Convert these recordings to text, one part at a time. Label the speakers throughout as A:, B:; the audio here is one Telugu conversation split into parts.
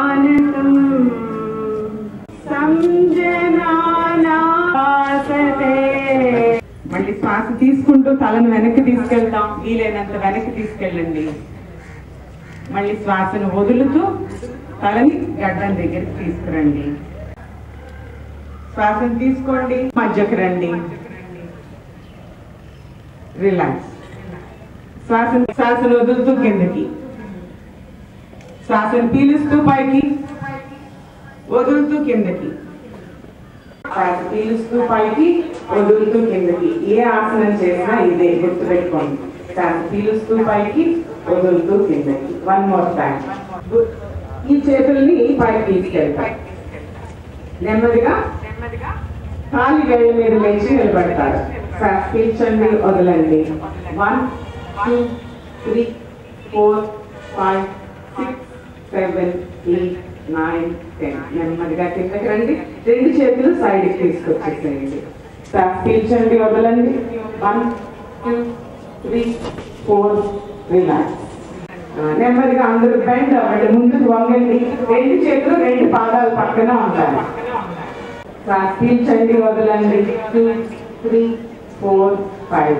A: మళ్ళీ శ్వాస తీసుకుంటూ తలను వెనక్కి తీసుకెళ్తాం వీలైనంత వెనక్కి తీసుకెళ్ళండి. మళ్ళీ శ్వాసను వదులుతూ తలని గడ్డం దగ్గరికి తీసుకురండి. శ్వాసను తీసుకోండి మధ్యకు రండి. రిలాక్స్. శ్వాసను శ్వాసను వదులుతూ కిందకి. శ్వాసను పీలుస్తూ పైకి వదులుతూ కిందకి. శ్వాస పీలుస్తూ పైకి వదులుతూ కిందకి. ఏ ఆసనం చేసినా ఇదే గుర్తుపెట్టుకోండి. శ్వాస పీలుస్తూ పైకి వదులుతూ కిందకి. వన్ మోర్ టైం ఈ చేతుల్ని పైకి తీసుకెళ్తాం. నెమ్మదిగా కాలి వేళ్ళ మీద లేచి నిలబడతారు. శ్వాస పీల్చండి వదలండి. One two three four five seven eight nine ten నెమ్మదిగా కిందకి రండి. రెండు చేతులు సైడ్కి తీసుకొచ్చేసేయండి. పీల్చండి వదలండి. One two three four relax నెమ్మదిగా అందరూ బెండ్ అవ్వండి. ముందుకు వంగండి. రెండు చేతులు రెండు పాదాలు పక్కన ఉంటాయి పీల్చండి వదలండి. టూ త్రీ ఫోర్ ఫైవ్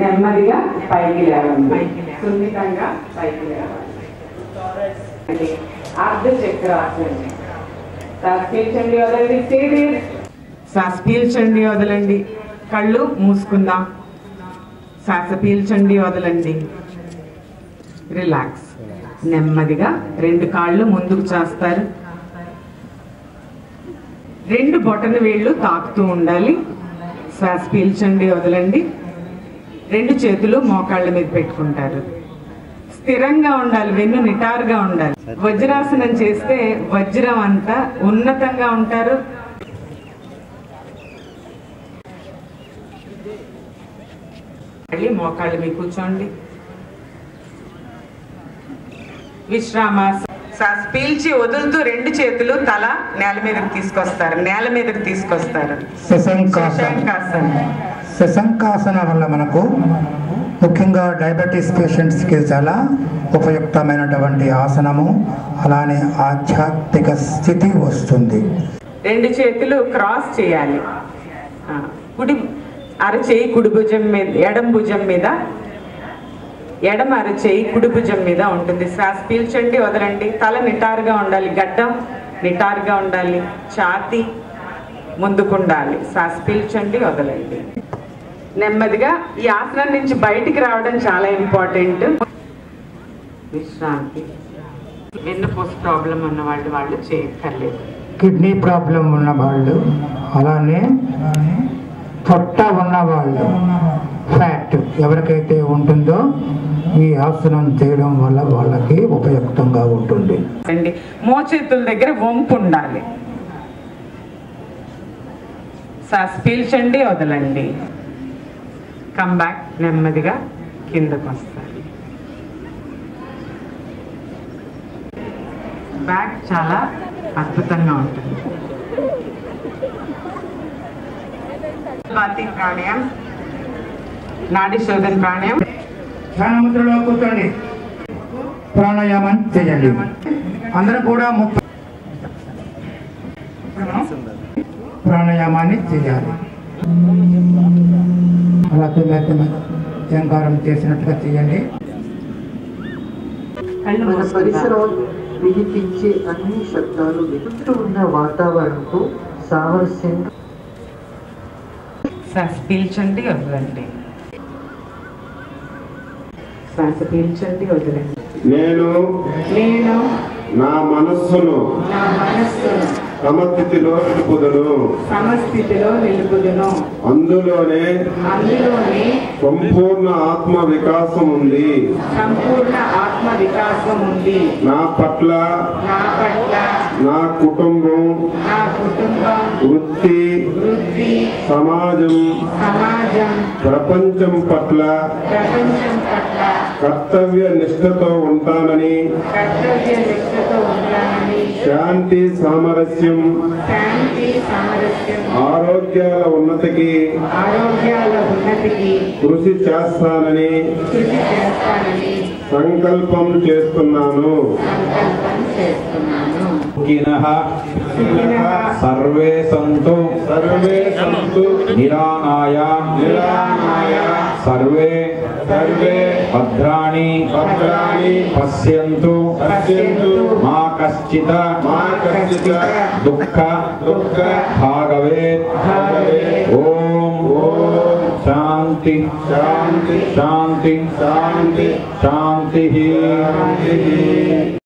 A: నెమ్మదిగా పైకి లేవండి. సున్నితంగా పైకి లేవండి అర్ధ శ్వాస పీల్చండి వదలండి శ్వాస పీల్చండి వదలండి. కళ్ళు మూసుకుందాం. శ్వాస పీల్చండి వదలండి. రిలాక్స్. నెమ్మదిగా రెండు కాళ్ళు ముందుకు చేస్తారు. రెండు బొటన వేళ్ళు తాకుతూ ఉండాలి. శ్వాస పీల్చండి వదలండి. రెండు చేతులు మోకాళ్ళ మీద పెట్టుకుంటారు. స్థిరంగా ఉండాలి వెన్ను నిటారుగా ఉండాలి. వజ్రాసనం చేస్తే వజ్రం అంతా ఉన్నతంగా ఉంటారు. మళ్ళీ మోకాళ్ళ మీద కూర్చోండి. విశ్రామాస శ్వాస పీల్చి వదులుతూ రెండు చేతులు తల నేల మీదకి తీసుకొస్తారు. నేల మీదకి తీసుకొస్తారు.
B: శశంకాసన
A: శశంకాసన
B: వల్ల మనకు ముఖ్యంగా డయాబెటీస్ పేషెంట్స్కి చాలా ఉపయుక్తమైనటువంటి ఆసనము అలానే ఆధ్యాత్మిక స్థితి వస్తుంది.
A: రెండు చేతులు క్రాస్ చేయాలి. కుడి అరచేయి కుడి భుజం మీద ఎడం భుజం మీద ఎడమ అరచేయి కుడి భుజం మీద ఉంటుంది. శ్వాస పీల్చండి వదలండి. తల నిటారుగా ఉండాలి. గడ్డం నిటారుగా ఉండాలి. ఛాతి ముందుకుండాలి. శ్వాస పీల్చండి వదలండి. నెమ్మదిగా ఈ ఆసనం నుంచి బయటికి రావడం చాలా ఇంపార్టెంట్. విశ్రాంతి. వెన్నుపూస ప్రాబ్లం ఉన్న వాళ్ళు వాళ్ళు చేయక్కర్లేదు.
B: కిడ్నీ ప్రాబ్లం ఉన్న వాళ్ళు అలానే పొట్ట ఉన్న వాళ్ళు ఫ్యాట్ ఎవరికైతే ఉంటుందో ఈ ఆసనం చేయడం వల్ల వాళ్ళకి ఉపయుక్తంగా ఉంటుంది.
A: అండి మోచేతుల దగ్గర వంపు ఉండాలి. శ్వాస పీల్చండి వదలండి. కమ్ బ్యాక్ నెమ్మదిగా కిందకు వస్తారు. బ్యాక్ చాలా అద్భుతంగా ఉంటుంది. ప్రాణాయం ప్రాణాయామం నాడి శోధన ప్రాణాయామం
B: ధ్యానముద్రలో కూర్చోండి. ప్రాణాయామం చేయండి. అందరం కూడా ముప్పై ప్రాణాయామాన్ని చేయాలి. అలా తిమ్మ జంకారం చేసినట్టుగా చేయండి.
A: కళ్ళు
C: మన. పరిసరాలు వినిపించే అన్ని శబ్దాలు చుట్టూ ఉన్న వాతావరణంతో సామరస్యంగా
A: శ్వాస పీల్చండి వదలండి. శ్వాస పీల్చండి వదలండి.
D: నేను
A: నేను
D: నా మనస్సును
A: నా మనస్సును
D: సమస్థితిలో నిలుపుదును.
A: సమస్థితిలో నిలుపుదును.
D: అందులోనే
A: అందులోనే
D: సంపూర్ణ ఆత్మ వికాసం ఉంది
A: సంపూర్ణ ఆత్మ వికాసం ఉంది
D: నా పట్ల
A: నా పట్ల
D: నా కుటుంబం
A: నా కుటుంబం
D: వృత్తి
A: వృత్తి
D: సమాజం
A: సమాజం
D: ప్రపంచం పట్ల
A: ప్రపంచం పట్ల
D: కర్తవ్య నిష్ఠతో ఉంటానని. శాంతి సామరస్యం. ఆరోగ్యాల ఉన్నతికి. కృషి చేస్తానని. సంకల్పం చేస్తున్నాను.
E: సర్వే సంతు.
D: సర్వే సంతు.
E: నిరానాయ.
D: నిరానాయ.
E: సర్వే
D: సర్వే
E: భద్రాణి
D: భద్రాణి
E: పశ్యంతు
D: పశ్యంతు
E: మా కశ్చిత
D: మా కచ్చిత
E: దుఃఖ
D: దుఃఖ
E: భాగవేత్
D: భాగవేత్
E: ఓం
D: ఓం శాంతి
E: శాంతి
D: శాంతి
E: శాంతి
D: శాంతి